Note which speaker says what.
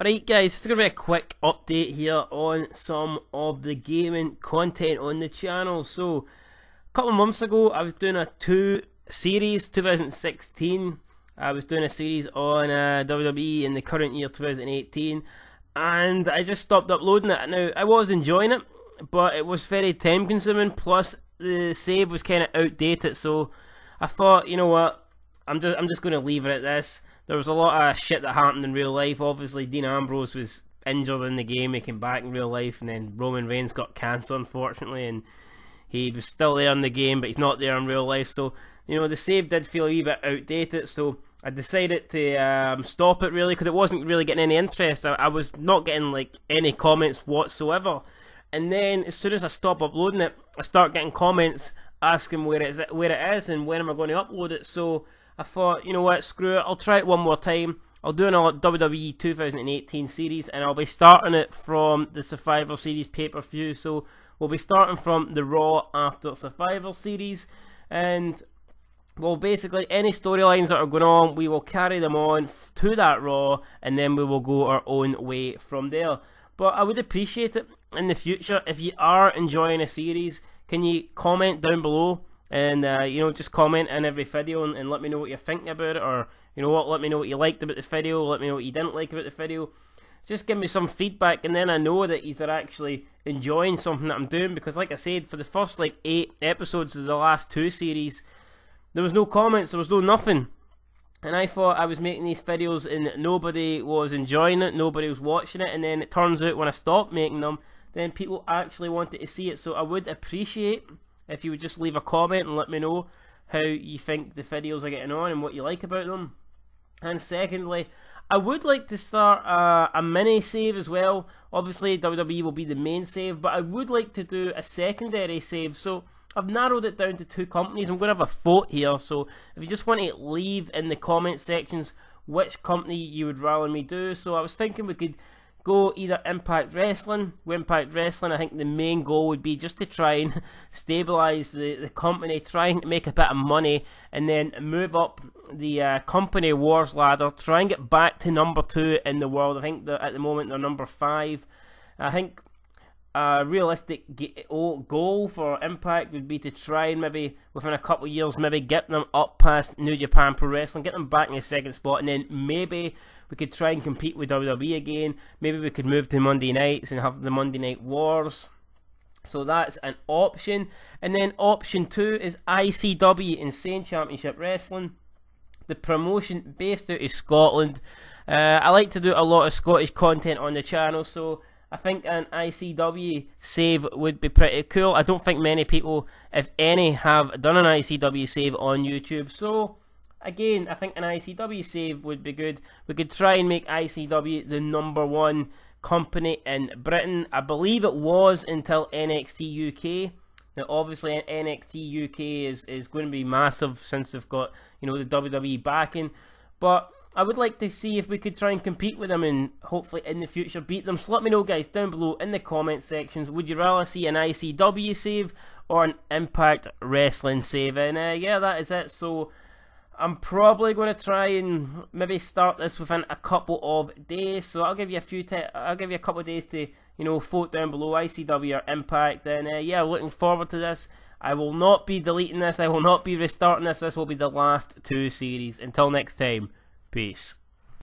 Speaker 1: Alright guys, it's going to be a quick update here on some of the gaming content on the channel. So, a couple of months ago I was doing a TEW series, 2016. I was doing a series on uh, WWE in the current year, 2018. And I just stopped uploading it. Now, I was enjoying it, but it was very time consuming, plus the save was kind of outdated. So, I thought, you know what, I'm just, I'm just going to leave it at this there was a lot of shit that happened in real life. Obviously, Dean Ambrose was injured in the game, he came back in real life, and then Roman Reigns got cancer, unfortunately, and he was still there in the game, but he's not there in real life. So, you know, the save did feel a wee bit outdated, so I decided to um, stop it really because it wasn't really getting any interest. I, I, was not getting like any comments whatsoever. And then as soon as I stop uploading it, I start getting comments asking where it is, where it is and when am I going to upload it. So I thought, you know what, screw it, I'll try it one more time. I'll do an WWE 2018 series, and I'll be starting it from the Survivor Series pay per view. So we'll be starting from the Raw after Survivor Series, and well, basically any storylines that are going on, we will carry them on to that Raw, and then we will go our own way from there. But I would appreciate it in the future if you are enjoying a series. Can you comment down below? And uh, you know just comment in every video and, and, let me know what you're thinking about it or you know what let me know what you liked about the video let me know what you didn't like about the video. Just give me some feedback and then I know that you're actually enjoying something that I'm doing because like I said for the first like eight episodes of the last two series there was no comments there was no nothing. And I thought I was making these videos and nobody was enjoying it nobody was watching it. And then it turns out when I stopped making them then people actually wanted to see it. So I would appreciate if you would just leave a comment and let me know how you think the videos are getting on and what you like about them. And secondly, I would like to start uh, a mini save as well. Obviously, WWE will be the main save, but I would like to do a secondary save. So I've narrowed it down to two companies. I'm going to have a vote here. So if you just want to leave in the comment sections which company you would rather me do. So I was thinking we could go either Impact Wrestling. With Impact Wrestling, I think the main goal would be just to try and stabilize the, the company, trying to make a bit of money, and then move up the uh, company wars ladder, try and get back to number two in the world. I think that at the moment they're number five. I think a realistic goal for Impact would be to try and maybe within a couple of years, maybe get them up past New Japan Pro Wrestling, get them back in the second spot, and then maybe we could try and compete with WWE again. Maybe we could move to Monday nights and have the Monday Night Wars. So that's an option. And then option two is ICW Insane Championship Wrestling. The promotion based out of Scotland. Uh, I like to do a lot of Scottish content on the channel, so I think an ICW save would be pretty cool. I don't think many people, if any, have done an ICW save on YouTube. So, again, I think an ICW save would be good. We could try and make ICW the number one company in Britain. I believe it was until NXT UK. Now, obviously, NXT UK is, is going to be massive since they've got you know the WWE backing. But I would like to see if we could try and compete with them and hopefully in the future beat them. So let me know, guys, down below in the comment sections. Would you rather see an ICW save or an Impact Wrestling save? And uh, yeah, that is it. So I'm probably going to try and maybe start this within a couple of days. So I'll give you a few. I'll give you a couple of days to you know vote down below ICW or Impact. Then uh, yeah, looking forward to this. I will not be deleting this. I will not be restarting this. This will be the last two series. Until next time. Peace.